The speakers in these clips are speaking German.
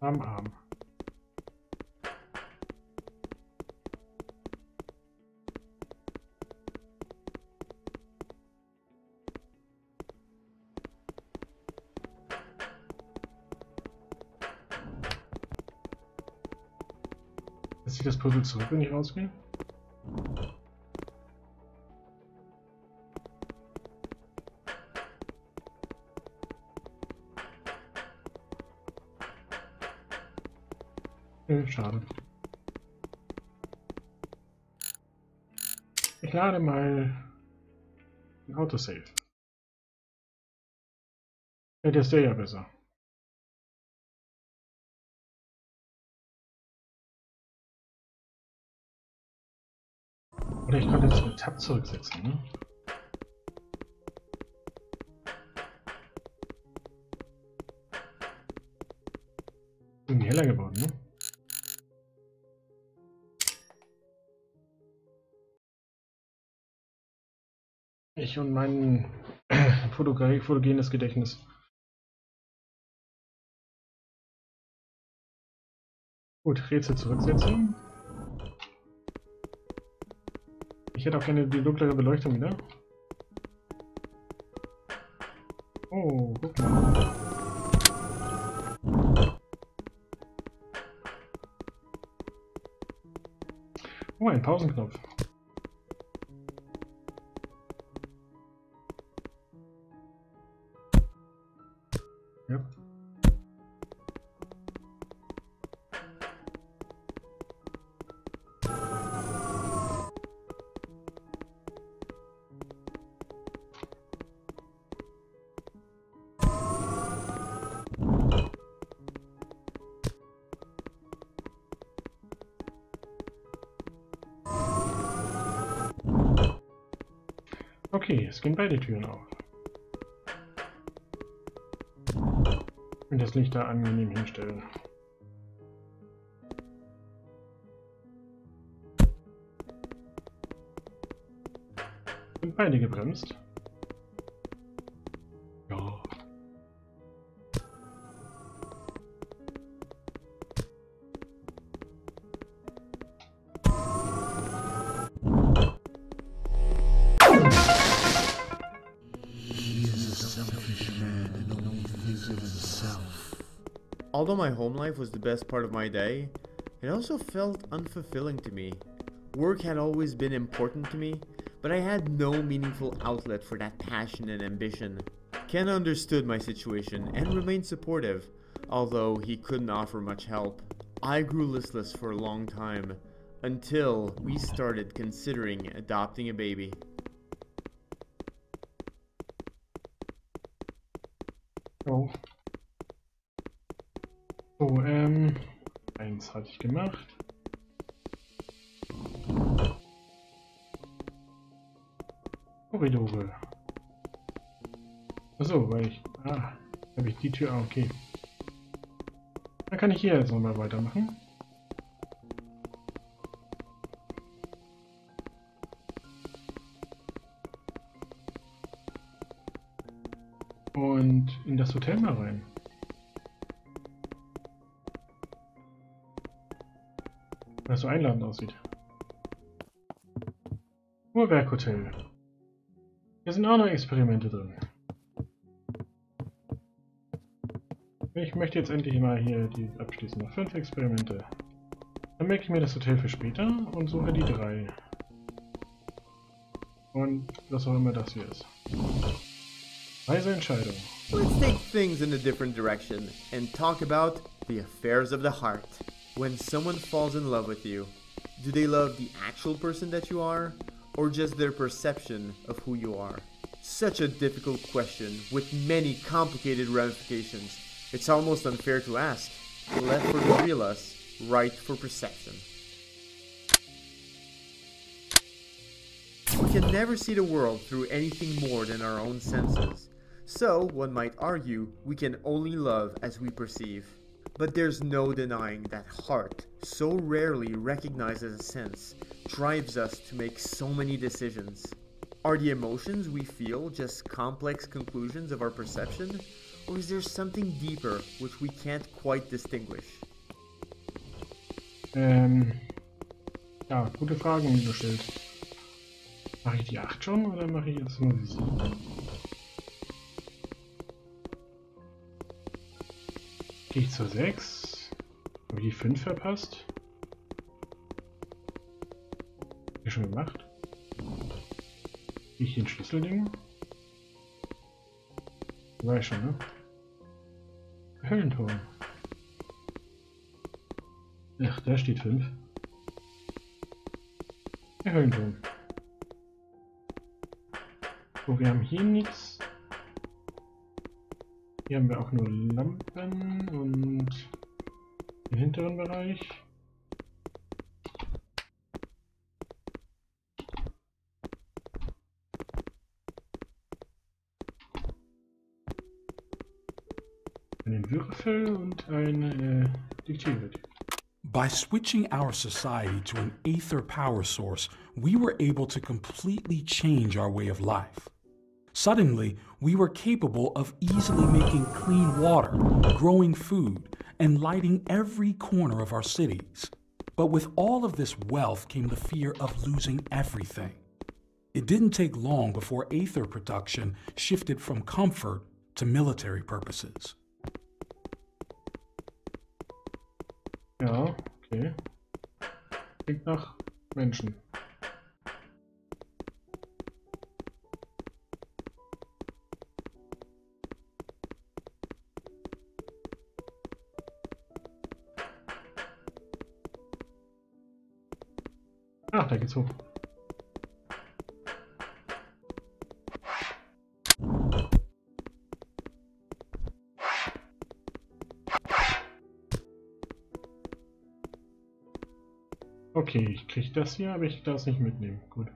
Am Arm. Lässt sich das Puzzle zurück, wenn ich rausgehe? Nö, schade. Ich lade mal ein Autosave. Ja, ist der ja besser. Oder ich könnte jetzt mit Tab zurücksetzen, ne? Irgendwie heller geworden, ne? Ich und mein fotogenes Gedächtnis. Gut, Rätsel zurücksetzen. Ich hätte auch gerne die dunklere Beleuchtung wieder. Oh, guck mal. Oh, ein Pausenknopf. Okay, es gehen beide Türen auf. Und das Licht da angenehm hinstellen. Sind beide gebremst? Although my home life was the best part of my day, it also felt unfulfilling to me. Work had always been important to me, but I had no meaningful outlet for that passion and ambition. Ken understood my situation and remained supportive, although he couldn't offer much help. I grew listless for a long time, until we started considering adopting a baby. Oh. So, ähm. Eins hatte ich gemacht. Korridore. Achso, weil ich. Ah, habe ich die Tür. Ah, okay. Dann kann ich hier jetzt nochmal weitermachen. Und in das Hotel mal rein. Es so einladend aussieht. Uhrwerkhotel. Hier sind auch noch Experimente drin. Ich möchte jetzt endlich mal hier die abschließen. Noch fünf Experimente. Dann merke ich mir das Hotel für später und suche die drei. Und was auch immer das hier ist. Weise Entscheidung. Let's take things in a different direction and talk about the affairs of the heart. When someone falls in love with you, do they love the actual person that you are, or just their perception of who you are? Such a difficult question with many complicated ramifications. It's almost unfair to ask. Left for the real us, right for perception. We can never see the world through anything more than our own senses. So, one might argue, we can only love as we perceive. But there's no denying that heart, so rarely recognized as a sense, drives us to make so many decisions. Are the emotions we feel just complex conclusions of our perception? Or is there something deeper which we can't quite distinguish? Ähm, ja, gute Fragen, die du stellst. Mache ich die 8 schon oder mache ich jetzt nur die 7? Gehe ich zur 6? Habe ich die 5 verpasst? Ich schon gemacht? Gehe ich den Schlüsselding? War ich schon, ne? Höllenturm. Ach, da steht 5. Der Höllenturm. So, wir haben hier nichts. Hier haben wir auch nur Lampen und hinteren Bereich. Einen Würfel und eine äh. By switching our society to an aether power source, we were able to completely change our way of life. Suddenly, we were capable of easily making clean water, growing food, and lighting every corner of our cities. But with all of this wealth came the fear of losing everything. It didn't take long before aether production shifted from comfort to military purposes. Ja, okay. Klingt nach Menschen. Ach, da geht's hoch. Okay, ich krieg das hier, aber ich darf es nicht mitnehmen. Gut.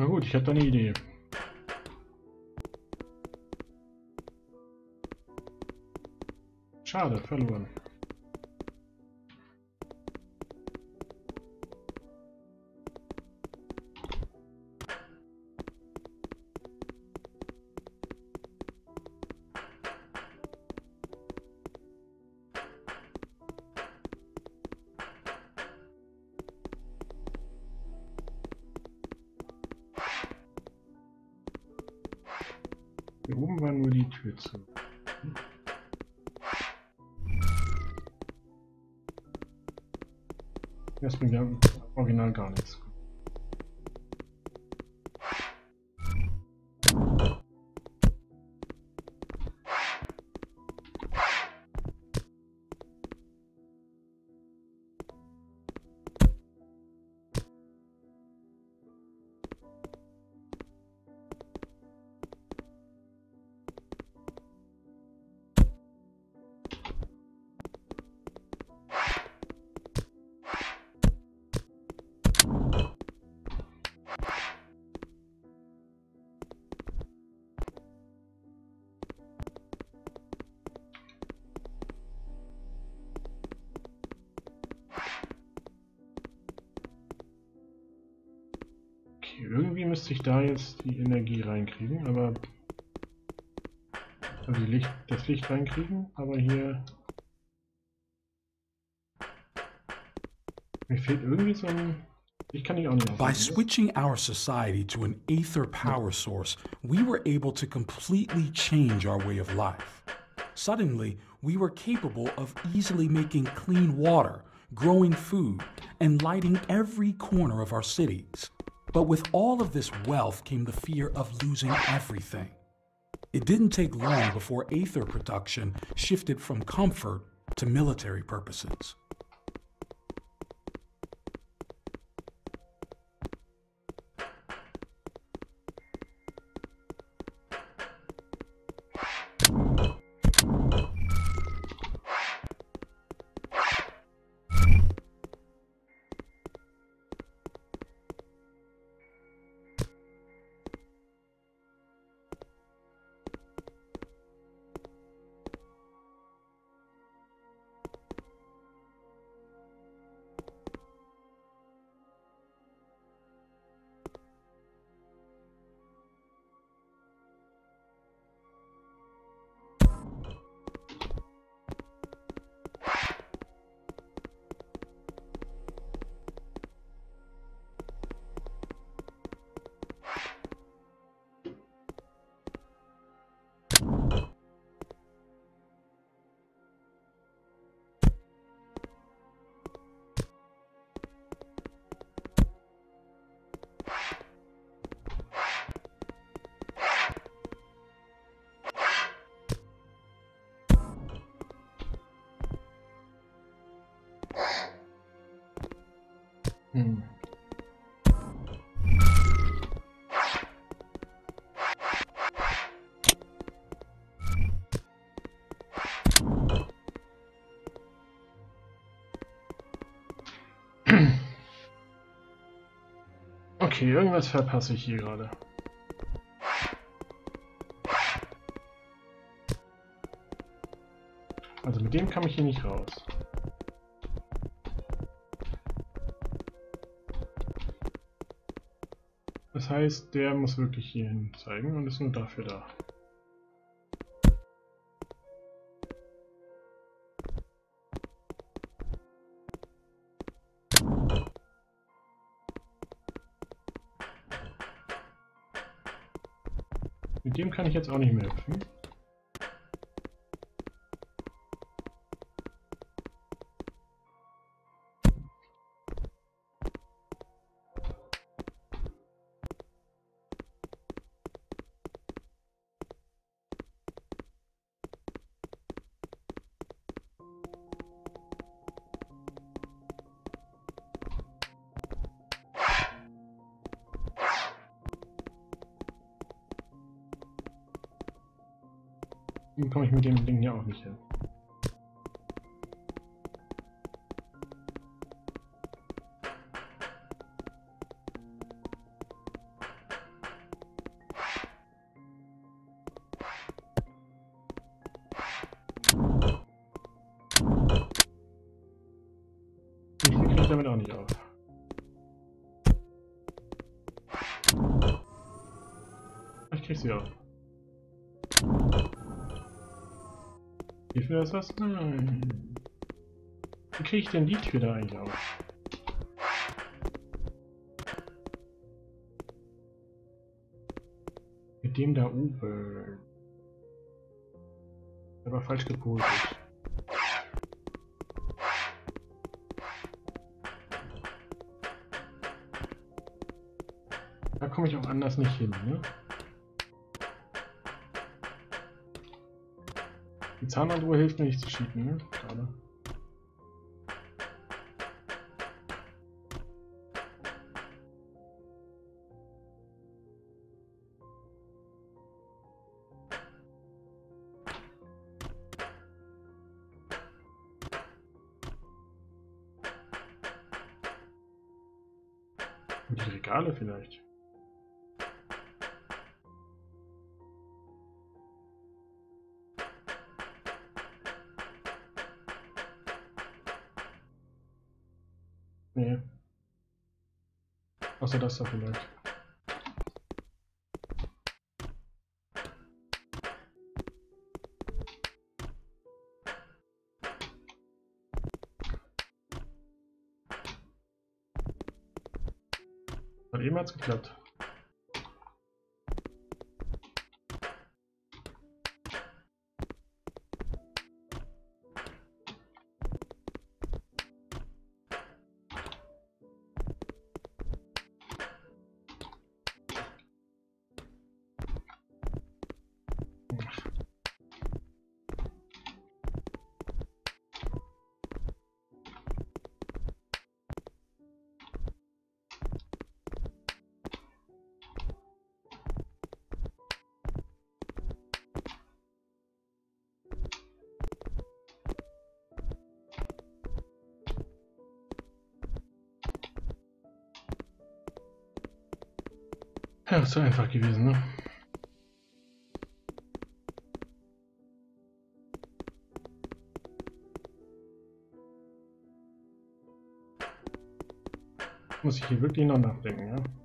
Na gut, ich hätte eine Idee. Schade, verloren. Hier oben war nur die Tür zu. Bringt ja Original gar nichts. Irgendwie müsste ich da jetzt die Energie reinkriegen, aber also Licht, das Licht reinkriegen, aber hier mir fehlt irgendwie so ein ich kann nicht auch nicht By switching our society to an aether power source, we were able to completely change our way of life. Suddenly, we were capable of easily making clean water, growing food, and lighting every corner of our cities. But with all of this wealth came the fear of losing everything. It didn't take long before aether production shifted from comfort to military purposes. Hm. Okay, irgendwas verpasse ich hier gerade. Also mit dem kam ich hier nicht raus. Das heißt, der muss wirklich hierhin zeigen und ist nur dafür da. Mit dem kann ich jetzt auch nicht mehr hüpfen. Komme ich mit dem Ding hier auch nicht hin. Damit auch nicht auf. Ich krieg sie auf. Mir das was? Nein. Wie kriege ich denn die Tür da eigentlich auf? Mit dem da oben. Aber falsch gepolt ist. Da komme ich auch anders nicht hin, ne? Die Zahnradruhe hilft mir nicht zu cheaten, ne? Schade. Und die Regale vielleicht. Außer das da vielleicht. Hat eben hat's geklappt. Ja, ist so einfach gewesen, ne? Muss ich hier wirklich noch nachdenken, ja?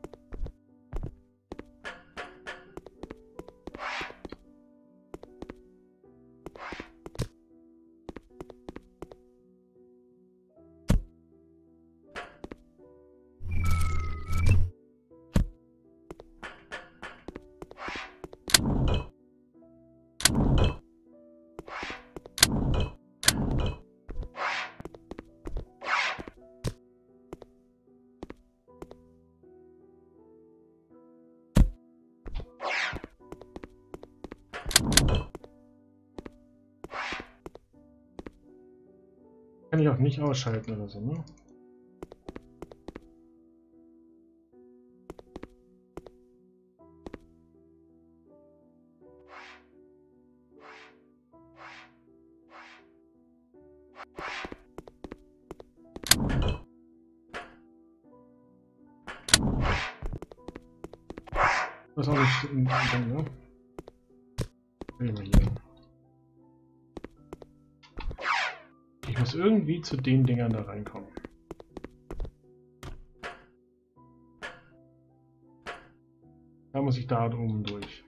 Kann ich auch nicht ausschalten oder so, ne? Das ist auch nicht... Ne? Nehmen wir hier. Ich muss irgendwie zu den Dingern da reinkommen. Da muss ich da oben durch.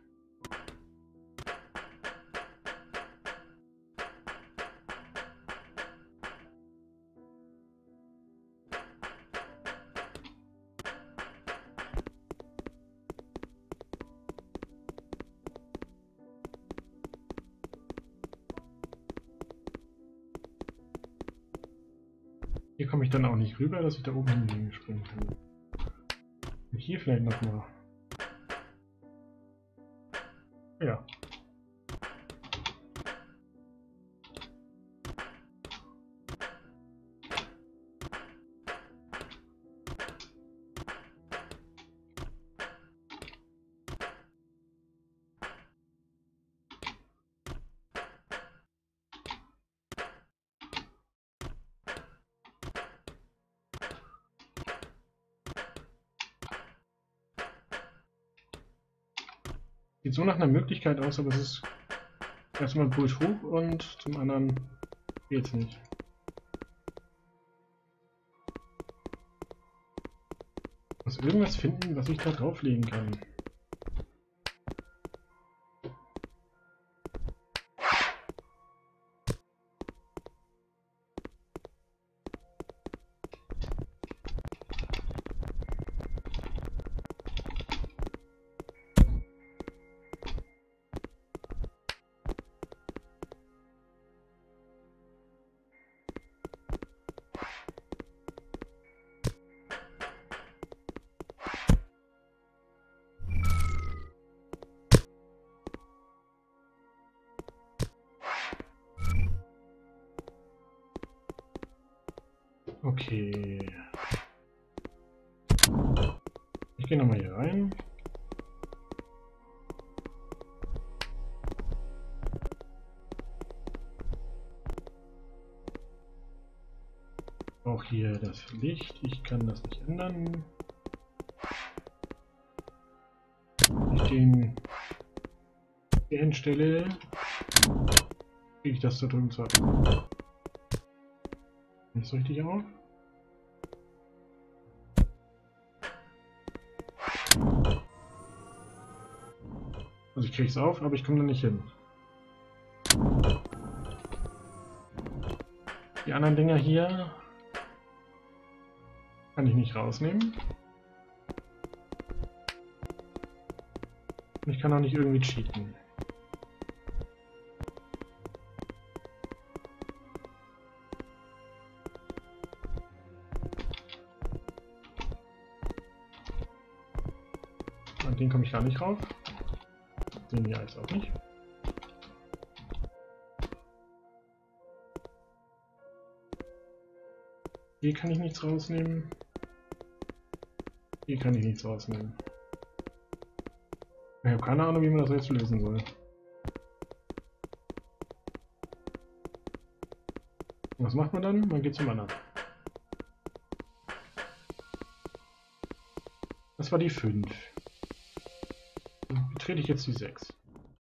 Hier komme ich dann auch nicht rüber, dass ich da oben hingehen springen kann. Und hier vielleicht nochmal. Sieht so nach einer Möglichkeit aus, aber es ist erstmal Push hoch und zum anderen geht's nicht. Ich muss irgendwas finden, was ich da drauflegen kann. Okay. Ich gehe nochmal hier rein. Auch hier das Licht. Ich kann das nicht ändern. Ich den hier hinstelle, kriege ich das da drüben zwar nicht so richtig auf. Also ich kriege es auf, aber ich komme da nicht hin. Die anderen Dinger hier kann ich nicht rausnehmen. Und ich kann auch nicht irgendwie cheaten. Den komme ich gar nicht rauf. Den hier jetzt auch nicht. Hier kann ich nichts rausnehmen. Hier kann ich nichts rausnehmen. Ich habe keine Ahnung, wie man das jetzt lösen soll. Was macht man dann? Man geht zum anderen. Das war die 5. Betrete ich jetzt die 6.